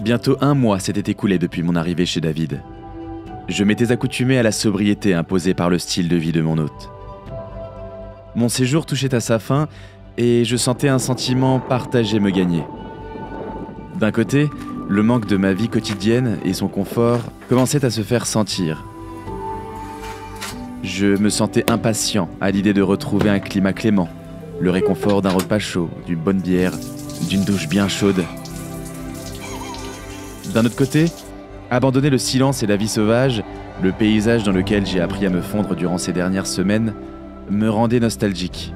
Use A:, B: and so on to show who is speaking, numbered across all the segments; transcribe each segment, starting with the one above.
A: Bientôt un mois s'était écoulé depuis mon arrivée chez David. Je m'étais accoutumé à la sobriété imposée par le style de vie de mon hôte. Mon séjour touchait à sa fin et je sentais un sentiment partagé me gagner. D'un côté, le manque de ma vie quotidienne et son confort commençaient à se faire sentir. Je me sentais impatient à l'idée de retrouver un climat clément, le réconfort d'un repas chaud, d'une bonne bière, d'une douche bien chaude. D'un autre côté, abandonner le silence et la vie sauvage, le paysage dans lequel j'ai appris à me fondre durant ces dernières semaines, me rendait nostalgique.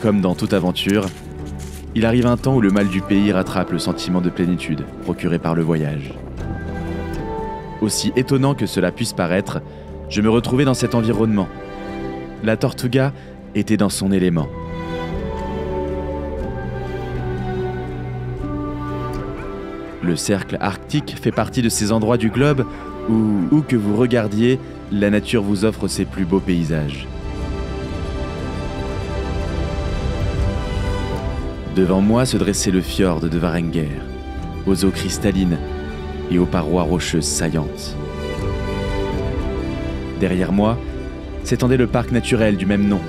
A: Comme dans toute aventure, il arrive un temps où le mal du pays rattrape le sentiment de plénitude procuré par le voyage. Aussi étonnant que cela puisse paraître, je me retrouvais dans cet environnement. La Tortuga était dans son élément. Le cercle arctique fait partie de ces endroits du globe où, où que vous regardiez, la nature vous offre ses plus beaux paysages. Devant moi se dressait le fjord de Varenger, aux eaux cristallines et aux parois rocheuses saillantes. Derrière moi s'étendait le parc naturel du même nom,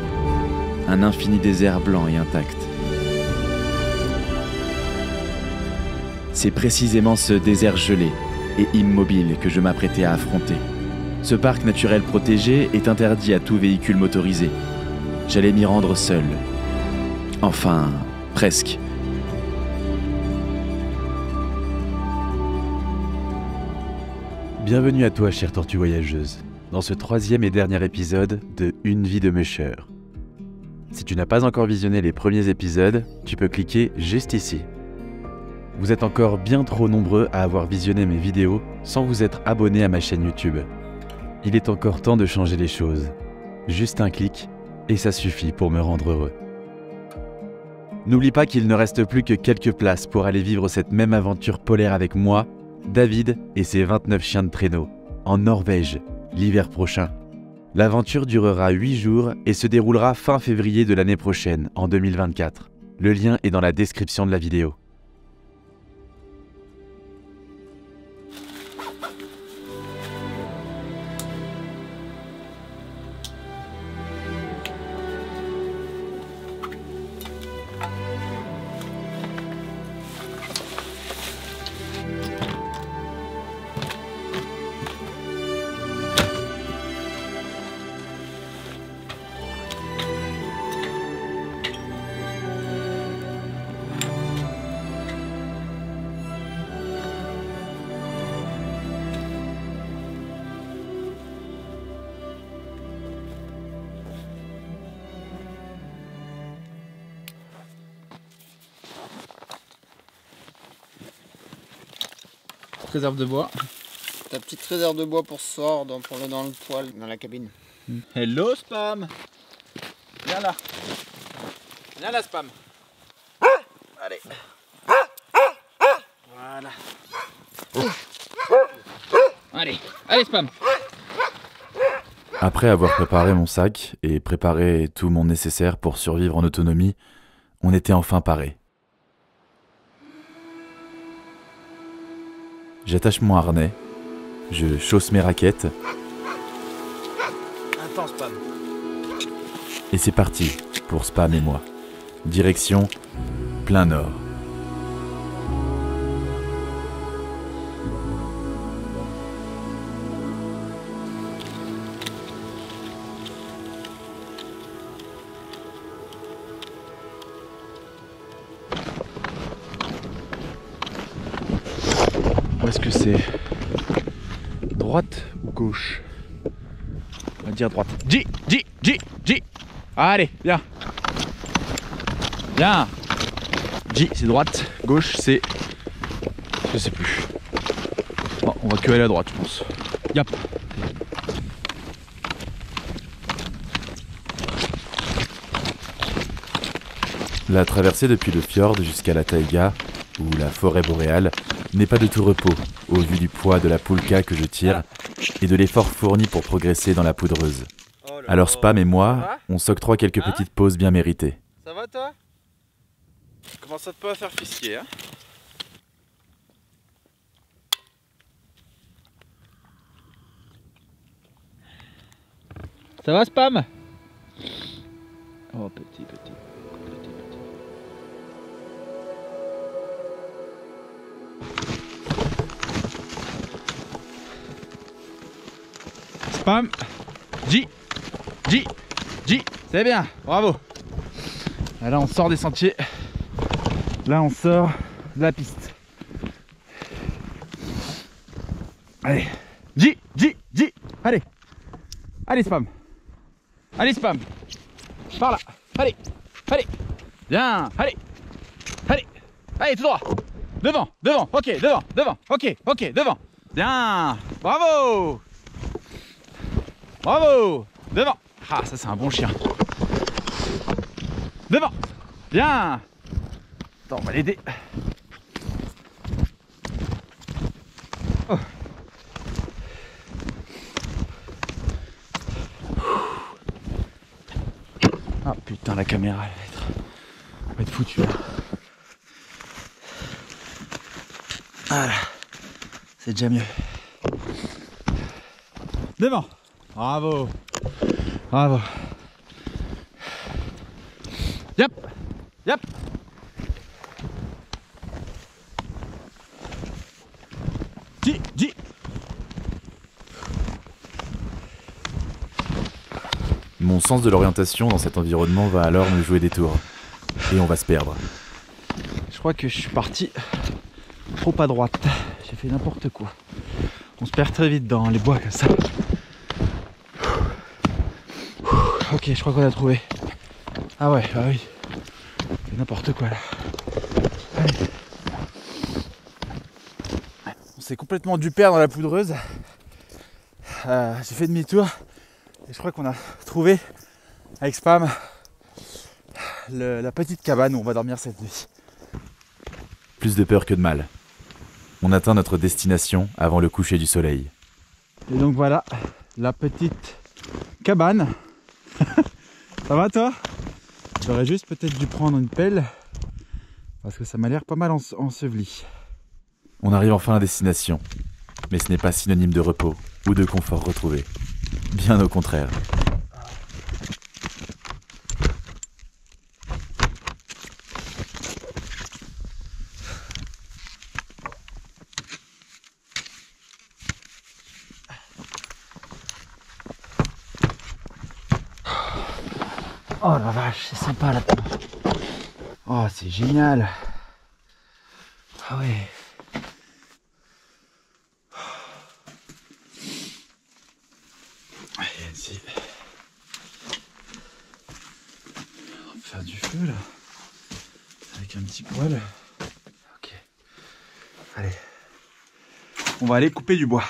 A: un infini désert blanc et intact. C'est précisément ce désert gelé et immobile que je m'apprêtais à affronter. Ce parc naturel protégé est interdit à tout véhicule motorisé. J'allais m'y rendre seul. Enfin, presque.
B: Bienvenue à toi, chère tortue voyageuse, dans ce troisième et dernier épisode de Une vie de Musher. Si tu n'as pas encore visionné les premiers épisodes, tu peux cliquer juste ici. Vous êtes encore bien trop nombreux à avoir visionné mes vidéos sans vous être abonné à ma chaîne YouTube. Il est encore temps de changer les choses. Juste un clic, et ça suffit pour me rendre heureux. N'oublie pas qu'il ne reste plus que quelques places pour aller vivre cette même aventure polaire avec moi, David et ses 29 chiens de traîneau, en Norvège, l'hiver prochain. L'aventure durera 8 jours et se déroulera fin février de l'année prochaine, en 2024. Le lien est dans la description de la vidéo.
C: Réserve de bois.
D: Ta petite réserve de bois pour ce soir, dans, pour le dans le poêle, dans la cabine.
C: Hello Spam Viens là. Viens là Spam. Allez. Voilà. Allez, allez Spam.
B: Après avoir préparé mon sac et préparé tout mon nécessaire pour survivre en autonomie, on était enfin paré. J'attache mon harnais, je chausse mes raquettes et c'est parti pour Spam et moi. Direction plein nord.
A: Droite ou gauche? On va dire droite. J, J, J, J. Allez, viens. Viens. J, c'est droite. Gauche, c'est. Je sais plus. On va que aller à droite, je pense. Yap.
B: La traversée depuis le fjord jusqu'à la taïga, ou la forêt boréale, n'est pas de tout repos au vu du poids de la poulka que je tire et de l'effort fourni pour progresser dans la poudreuse. Oh Alors Spam et moi, on s'octroie quelques
C: hein
B: petites pauses bien méritées.
C: Ça va toi? Comment ça te peut à faire fisquer hein? Ça va Spam? Oh petit petit. Spam J. J. J. C'est bien, bravo. Là on sort des sentiers. Là on sort de la piste. Allez. J. J. J. Allez. Allez Spam. Allez Spam. Par là. Allez. Allez. Bien. Allez. Allez. Allez tout droit. Devant. Devant. Ok. Devant. Devant. Ok. Ok. Devant. Bien. Bravo Bravo Devant Ah ça c'est un bon chien Devant Bien Attends on va l'aider Oh. Ah putain la caméra elle va être, elle va être foutue là. Voilà. C'est déjà mieux. Devant. Bravo. Bravo. Yep. Yep. J, J.
B: Mon sens de l'orientation dans cet environnement va alors me jouer des tours. Et on va se perdre.
C: Je crois que je suis parti trop à droite. J'ai fait n'importe quoi. On se perd très vite dans les bois comme ça. Ok, je crois qu'on a trouvé. Ah ouais, bah oui. C'est n'importe quoi là. Allez. On s'est complètement dû perdre dans la poudreuse. Euh, J'ai fait demi-tour et je crois qu'on a trouvé avec Spam le- la petite cabane où on va dormir cette nuit.
B: Plus de peur que de mal. On atteint notre destination avant le coucher du soleil.
C: Et donc voilà, la petite cabane. Ça va toi? J'aurais juste peut-être dû prendre une pelle parce que ça m'a l'air pas mal ence- enseveli.
B: On arrive enfin à destination. Mais ce n'est pas synonyme de repos ou de confort retrouvé. Bien au contraire.
C: Oh la vache, c'est sympa là-dedans. Oh, c'est génial. Ah ouais. On va faire du feu là. Avec un petit poêle. Ok. Allez. On va aller couper du bois.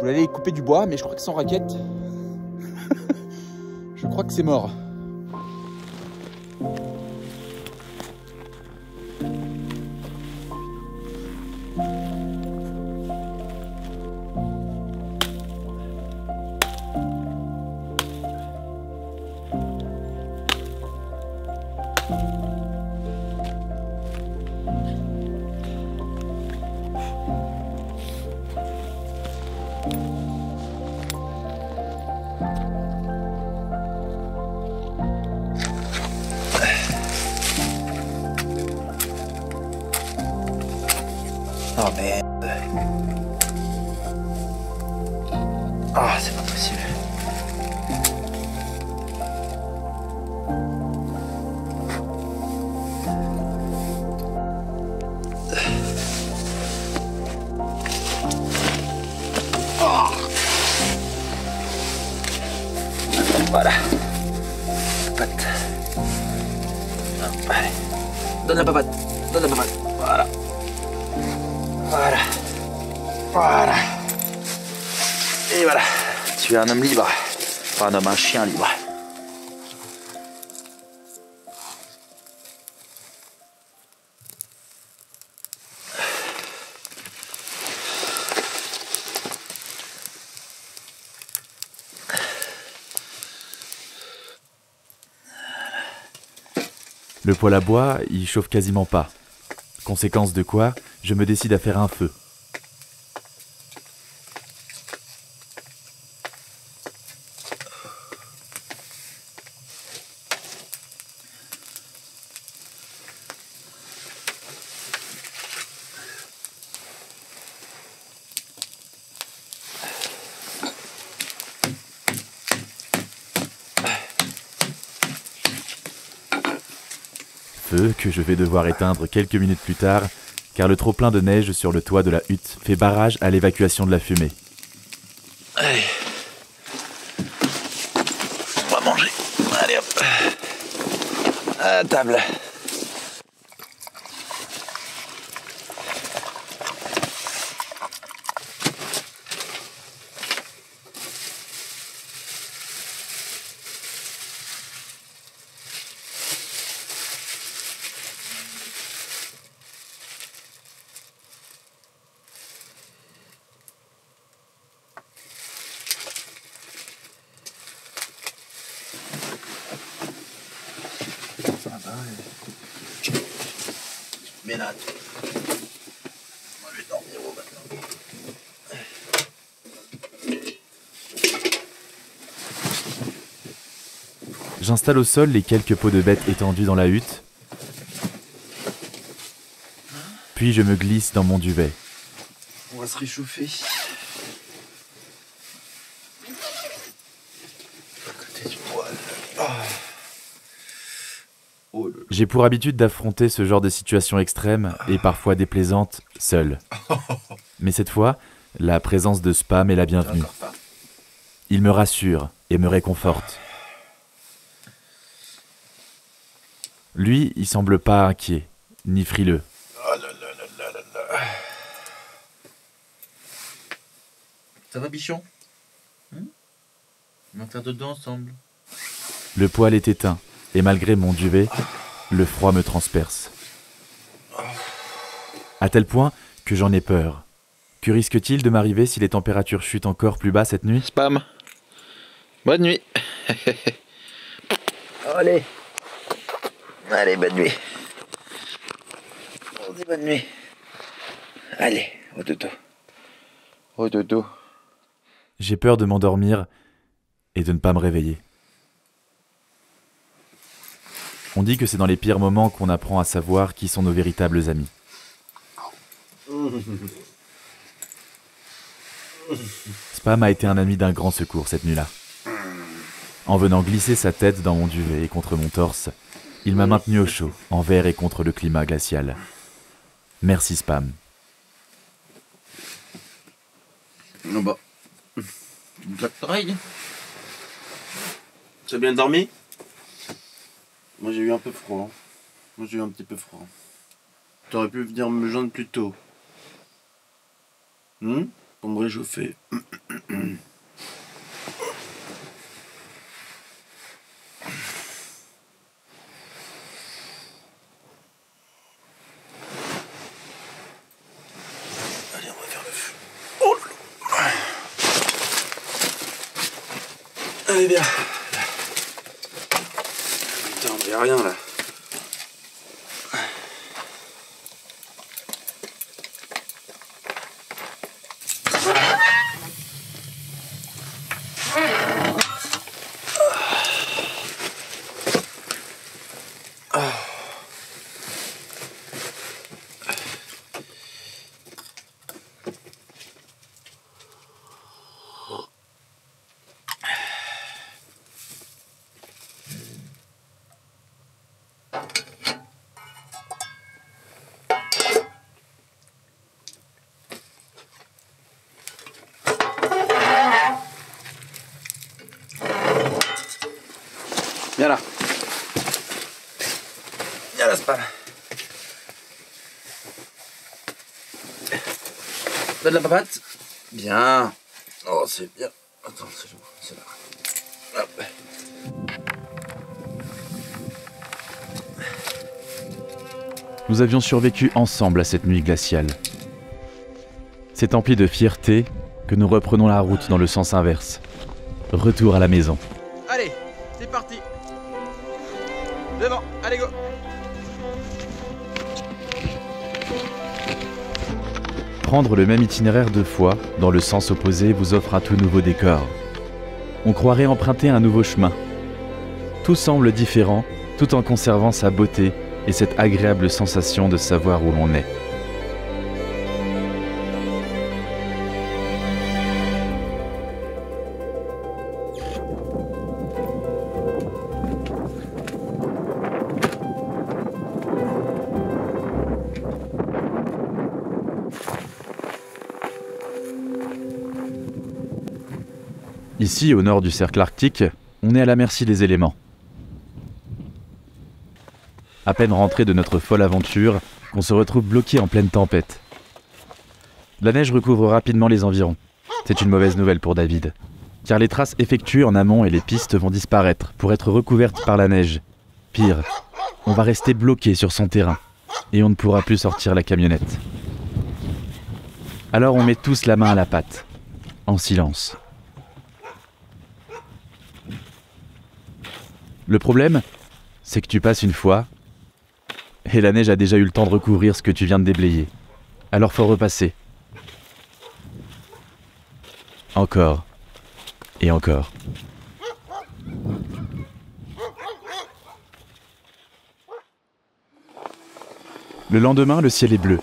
C: Je voulais aller couper du bois, mais je crois que sans raquette, je crois que c'est mort.
D: un homme libre. Pas un homme, un chien libre.
B: Le poêle à bois y chauffe quasiment pas. Conséquence de quoi, je me décide à faire un feu. Que je vais devoir éteindre quelques minutes plus tard, car le trop-plein de neige sur le toit de la hutte fait barrage à l'évacuation de la fumée.
C: On va manger. Allez hop. À table.
B: J'installe au sol les quelques pots de bêtes étendus dans la hutte. Puis je me glisse dans mon duvet.
C: On va se réchauffer. À côté du poêle. Ah. Oh le.
B: J'ai pour habitude d'affronter ce genre de situation extrême et parfois déplaisante seul. Mais cette fois, la présence de Spam est la bienvenue. Il me rassure et me réconforte. Lui, il semble pas inquiet, ni frileux.
C: Oh là là là là là là. Ça va, bichon? Hein? On va faire dedans ensemble.
B: Le poêle est éteint, et malgré mon duvet, le froid me transperce. À tel point que j'en ai peur. Que risque-t-il de m'arriver si les températures chutent encore plus bas cette nuit?
C: Spam. Bonne nuit. Allez. Allez, bonne nuit. On dit bonne nuit. Allez, au dodo. Au dodo.
B: J'ai peur de m'endormir et de ne pas me réveiller. On dit que c'est dans les pires moments qu'on apprend à savoir qui sont nos véritables amis. Spam a été un ami d'un grand secours cette nuit-là. En venant glisser sa tête dans mon duvet et contre mon torse, il m'a maintenu au chaud, envers et contre le climat glacial. Merci Spam.
E: Bah. Tu as bien dormi? Moi j'ai eu un peu froid. Moi j'ai eu un petit peu froid. T'aurais pu venir me joindre plus tôt. Hmm? Pour me réchauffer.
C: Donne la papate. Bien. Oh, c'est bien. Attends, c'est là. Hop.
B: Nous avions survécu ensemble à cette nuit glaciale. C'est empli de fierté que nous reprenons la route dans le sens inverse. Retour à la maison.
F: Allez, c'est parti. Devant, allez go.
B: Prendre le même itinéraire deux fois, dans le sens opposé, vous offre un tout nouveau décor. On croirait emprunter un nouveau chemin. Tout semble différent, tout en conservant sa beauté et cette agréable sensation de savoir où l'on est. Ici, au nord du cercle arctique, on est à la merci des éléments. À peine rentré de notre folle aventure, on se retrouve bloqué en pleine tempête. La neige recouvre rapidement les environs. C'est une mauvaise nouvelle pour David, car les traces effectuées en amont et les pistes vont disparaître pour être recouvertes par la neige. Pire, on va rester bloqué sur son terrain et on ne pourra plus sortir la camionnette. Alors on met tous la main à la pâte, en silence. Le problème, c'est que tu passes une fois, et la neige a déjà eu le temps de recouvrir ce que tu viens de déblayer. Alors faut repasser. Encore. Et encore. Le lendemain, le ciel est bleu.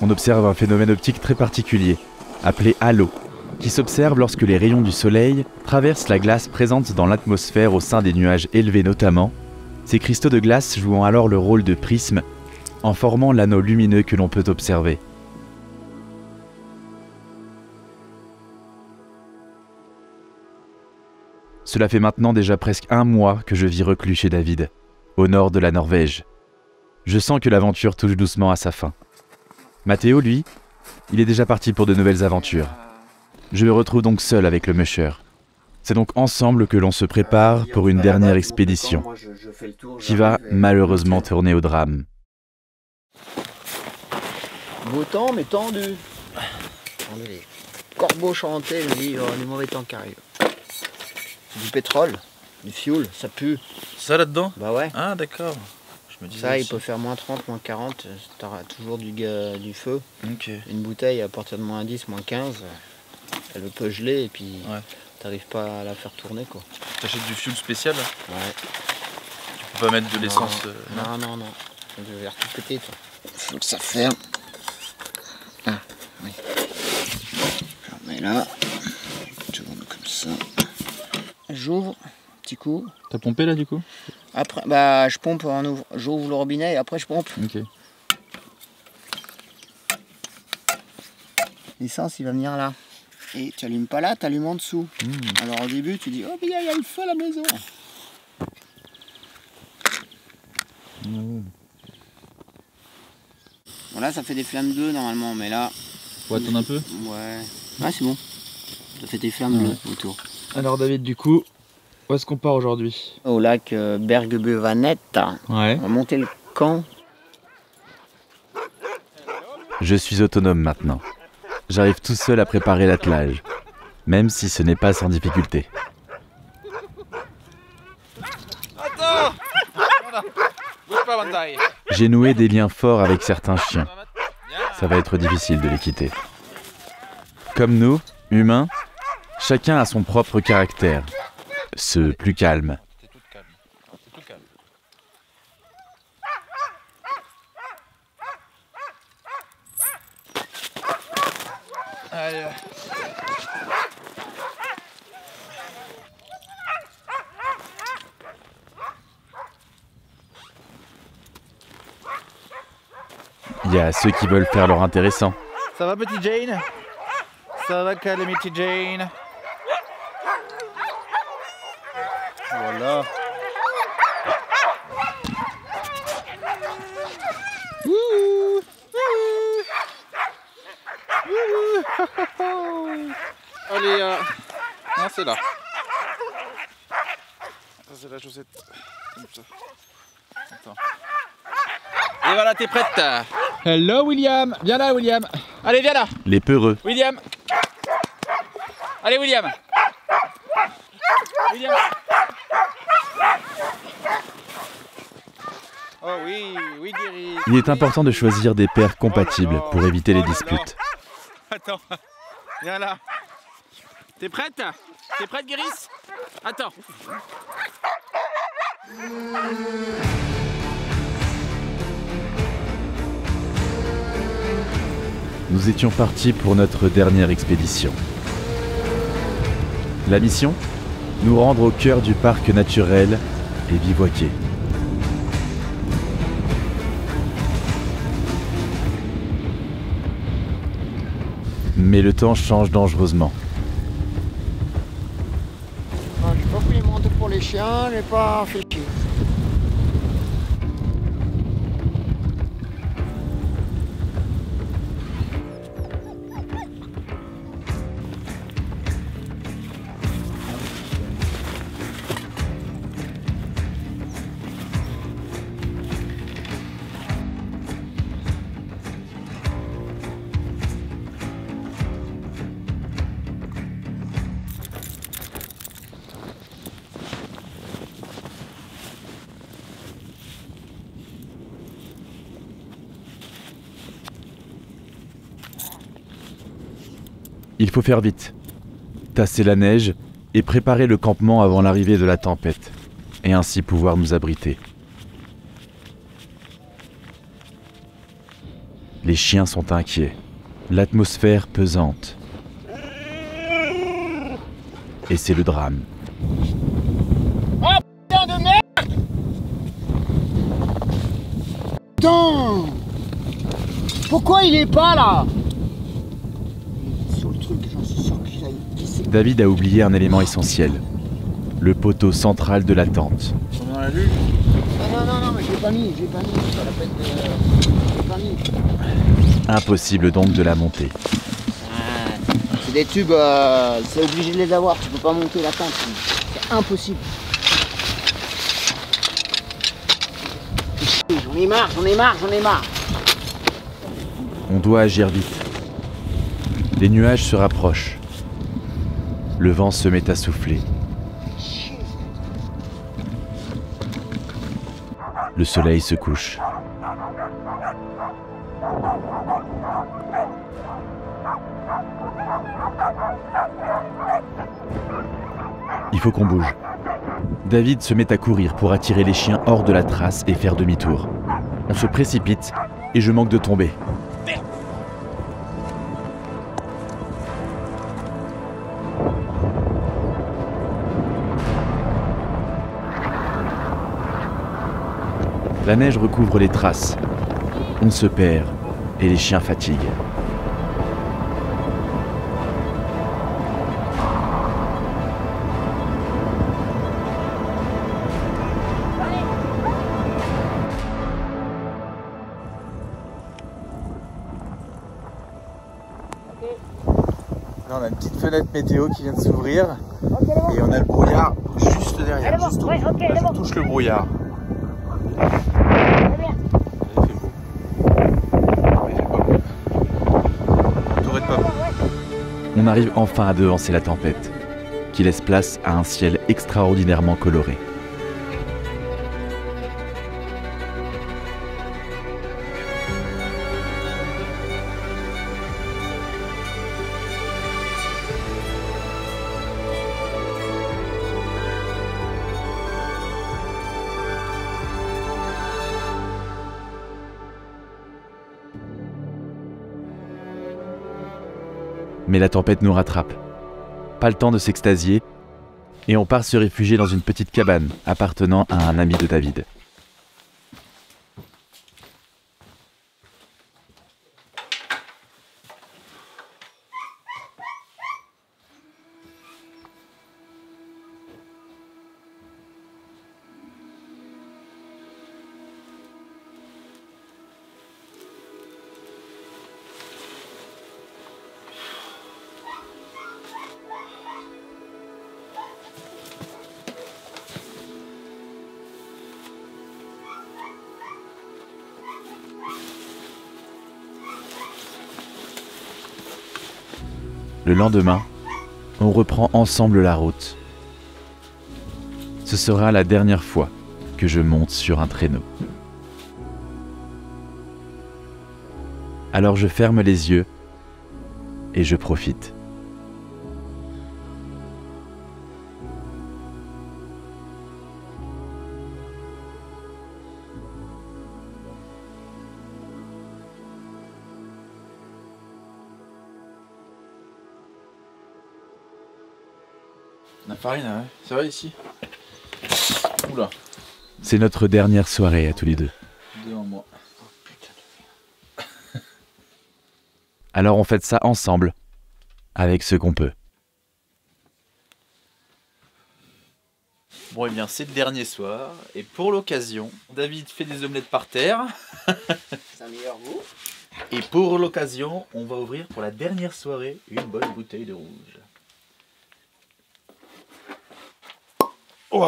B: On observe un phénomène optique très particulier, appelé halo, qui s'observe lorsque les rayons du soleil traversent la glace présente dans l'atmosphère au sein des nuages élevés notamment, ces cristaux de glace jouant alors le rôle de prisme en formant l'anneau lumineux que l'on peut observer. Cela fait maintenant déjà presque un mois que je vis reclus chez David, au nord de la Norvège. Je sens que l'aventure touche doucement à sa fin. Mathéo, lui, il est déjà parti pour de nouvelles aventures. Je me retrouve donc seul avec le musher. C'est donc ensemble que l'on se prépare pour une dernière expédition, qui va malheureusement tourner au drame.
G: Beau temps, mais tendu. On est les corbeaux chantés, dis, oh, du mauvais temps qui arrive. Du pétrole, du fuel, ça pue.
D: Ça là-dedans
G: Bah ouais.
D: Ah, d'accord. Je me disais.
G: Ça, il
D: aussi.
G: peut faire moins 30, moins 40, euh, t'auras toujours du, ga- du feu.
D: Ok.
G: Une bouteille à partir de moins 10, moins 15, euh, elle peut geler et puis
D: Ouais.
G: t'arrives pas à la faire tourner quoi.
D: T'achètes du fuel spécial
G: Ouais.
D: Tu peux pas mettre de l'essence.
G: Non,
D: euh, non.
G: non, non, non. Je vais faire tout péter toi. Faut que ça ferme. Ah, oui. Je remets là. Tourne comme ça. J'ouvre, petit coup.
C: T'as pompé là du coup?
G: Après, bah, je pompe en ouvre. J'ouvre le robinet et après je pompe.
C: Ok.
G: L'essence, il va venir là. Et tu allumes pas là, tu allumes en dessous. Alors au début, tu dis Oh, mais il y, a- il y a le feu à la maison. Bon, là, ça fait des flammes bleues normalement, mais là,
C: Faut attendre un peu?
G: ouais. Ah, c'est bon. Ça fait des flammes bleues autour.
C: Alors David, du coup, où est-ce qu'on part aujourd'hui?
G: Au lac euh, Bergebevanet,
C: Ouais.
G: on va monter le camp.
B: Je suis autonome maintenant. J'arrive tout seul à préparer l'attelage, même si ce n'est pas sans difficulté. J'ai noué des liens forts avec certains chiens. Ça va être difficile de les quitter. Comme nous, humains, chacun a son propre caractère. Ceux plus
D: calme.
B: A ceux qui veulent faire leur intéressant.
D: Ça va, petit Jane? Ça va, Calamity Jane? Voilà. Allez, euh... non, c'est là. Ça, c'est la chaussette. Comme ça. Attends. Et voilà, t'es prête.
C: Hello William. Viens là William.
D: Allez, viens là.
B: Les peureux,
D: William. Allez William. William.
C: Oui, oui, Guéry.
B: Il est important de choisir des paires compatibles pour éviter les disputes.
C: Attends, viens là. T'es prête? T'es prête, Guéris Attends.
B: Nous étions partis pour notre dernière expédition. La mission? Nous rendre au cœur du parc naturel et bivouaquer. Mais le temps change dangereusement.
G: Ah, J'ai pas pris monter pour les chiens, pas fait
B: faire vite. Tasser la neige et préparer le campement avant l'arrivée de la tempête, et ainsi pouvoir nous abriter. Les chiens sont inquiets, l'atmosphère pesante. Et c'est le drame.
G: Putain de merde Putain Pourquoi il est pas là Sur le truc, j'en suis sûr qu'il a qu'il s'est-
B: David a oublié un élément essentiel, le poteau central de la tente.
E: On a lu.
G: Non, non, non, non, mais je l'ai pas mis, je l'ai pas mis, c'est pas la peine de. Je l'ai pas mis.
B: Impossible donc de la monter.
G: Ah, C'est des tubes, euh, c'est obligé de les avoir, tu peux pas monter la tente. C'est impossible. J'en ai marre, j'en ai marre, j'en ai marre.
B: On doit agir vite. Les nuages se rapprochent. Le vent se met à souffler. Le soleil se couche. Il faut qu'on bouge. David se met à courir pour attirer les chiens hors de la trace et faire demi-tour. On se précipite et je manque de tomber. La neige recouvre les traces. On se perd et les chiens fatiguent.
E: Là, on a une petite fenêtre météo qui vient de s'ouvrir. Et on a le brouillard juste derrière. Juste au bout. Là, je touche le brouillard.
B: On arrive enfin à devancer la tempête, qui laisse place à un ciel extraordinairement coloré. Mais la tempête nous rattrape. Pas le temps de s'extasier, et on part se réfugier dans une petite cabane appartenant à un ami de David. Le lendemain, on reprend ensemble la route. Ce sera la dernière fois que je monte sur un traîneau. Alors je ferme les yeux et je profite.
E: C'est vrai ici Oula,
B: C'est notre dernière soirée à tous les deux.
E: devant moi.
B: Alors on fête ça ensemble, avec ce qu'on peut.
E: Bon, et bien, c'est le dernier soir, et pour l'occasion, David fait des omelettes par terre,
G: C'est un meilleur goût.
E: et pour l'occasion, on va ouvrir pour la dernière soirée une bonne bouteille de rouge. On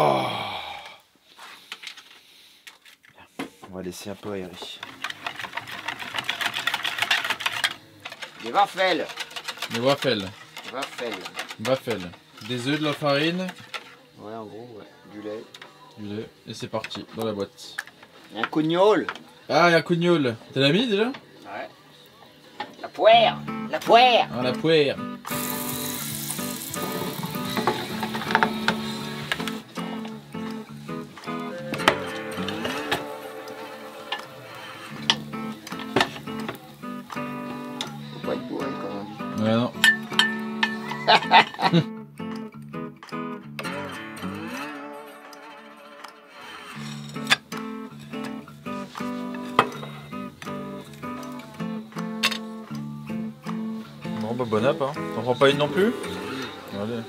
E: va laisser un peu aérer.
G: Des waffles.
C: Les waffles.
G: Waffles.
C: Waffles. Des œufs, de la farine,
G: Ouais, en gros, ouais. Du lait.
C: du lait. Et c'est parti, dans la boîte.
G: Un cougnol.
C: Ah, il y a un cougnol. T'as l'as mis déjà?
G: Ouais. La poire. La poire.
C: Ah, la poire.
G: Pas
E: une non plus
C: Allez.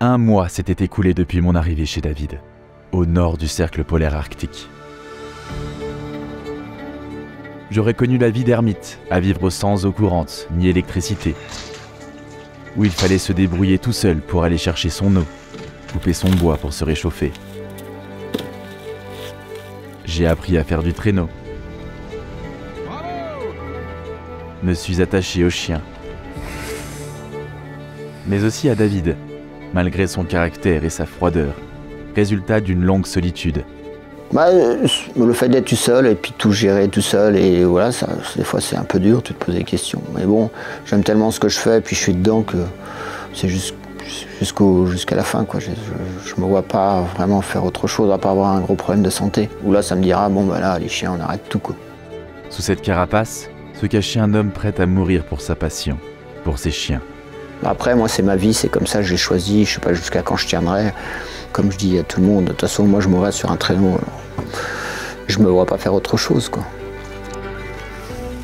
B: Un mois s'était écoulé depuis mon arrivée chez David, au nord du cercle polaire arctique. J'aurais connu la vie d'ermite, à vivre sans eau courante ni électricité, où il fallait se débrouiller tout seul pour aller chercher son eau, couper son bois pour se réchauffer. J'ai appris à faire du traîneau. Me suis attaché au chien. Mais aussi à David, malgré son caractère et sa froideur, résultat d'une longue solitude.
G: Bah, euh, le fait d'être tout seul et puis tout gérer tout seul, et voilà, ça, des fois c'est un peu dur, tu te poses des questions. Mais bon, j'aime tellement ce que je fais, et puis je suis dedans que c'est juste jusqu'au jusqu'à la fin. Quoi. Je, je, je me vois pas vraiment faire autre chose à part avoir un gros problème de santé. Où là, ça me dira, bon, bah là, les chiens, on arrête tout. Quoi.
B: Sous cette carapace se cachait un homme prêt à mourir pour sa passion, pour ses chiens.
G: Après, moi, c'est ma vie, c'est comme ça, j'ai choisi, je sais pas jusqu'à quand je tiendrai. Comme je dis à tout le monde, de toute façon, moi, je mourrai sur un traîneau. Je me vois pas faire autre chose.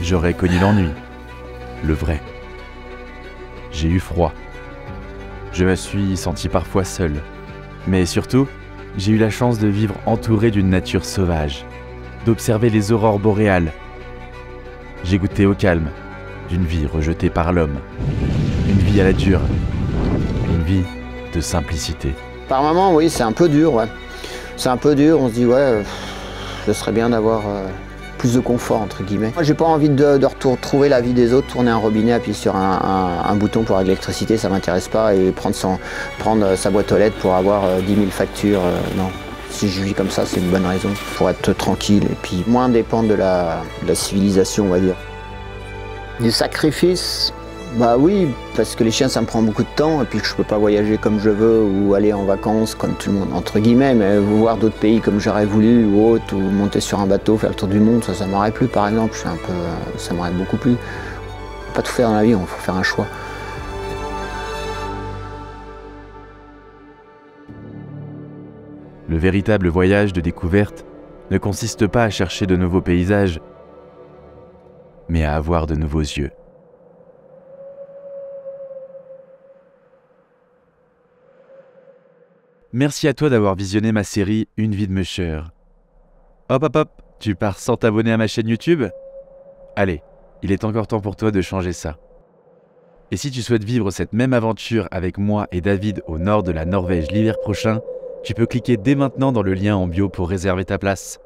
B: J'aurais connu l'ennui, le vrai. J'ai eu froid. Je me suis senti parfois seul. Mais surtout, j'ai eu la chance de vivre entouré d'une nature sauvage, d'observer les aurores boréales. J'ai goûté au calme, d'une vie rejetée par l'homme. Une vie à la dure. Une vie de simplicité.
G: Par moment, oui, c'est un peu dur, ouais. C'est un peu dur, on se dit, ouais, euh, ce serait bien d'avoir euh, plus de confort, entre guillemets. Moi, j'ai pas envie de, retrouver la vie des autres, tourner un robinet, appuyer sur un, un- un bouton pour l'électricité, ça m'intéresse pas, et prendre, son, prendre euh, sa boîte aux lettres pour avoir euh, 10 000 factures, non. Si je vis comme ça, c'est une bonne raison pour être tranquille et puis moins dépendre de la, de la civilisation, on va dire. Du sacrifice, bah oui, parce que les chiens ça me prend beaucoup de temps et puis je peux pas voyager comme je veux ou aller en vacances comme tout le monde entre guillemets, mais voir d'autres pays comme j'aurais voulu ou autre, ou monter sur un bateau, faire le tour du monde, ça ça m'aurait plu par exemple, ça m'aurait beaucoup plu. Faut Pas tout faire dans la vie, il faut faire un choix.
B: Le véritable voyage de découverte ne consiste pas à chercher de nouveaux paysages, mais à avoir de nouveaux yeux. Merci à toi d'avoir visionné ma série Une vie de musher. Hop hop hop, tu pars sans t'abonner à ma chaîne YouTube? Allez, il est encore temps pour toi de changer ça. Et si tu souhaites vivre cette même aventure avec moi et David au nord de la Norvège l'hiver prochain, tu peux cliquer dès maintenant dans le lien en bio pour réserver ta place.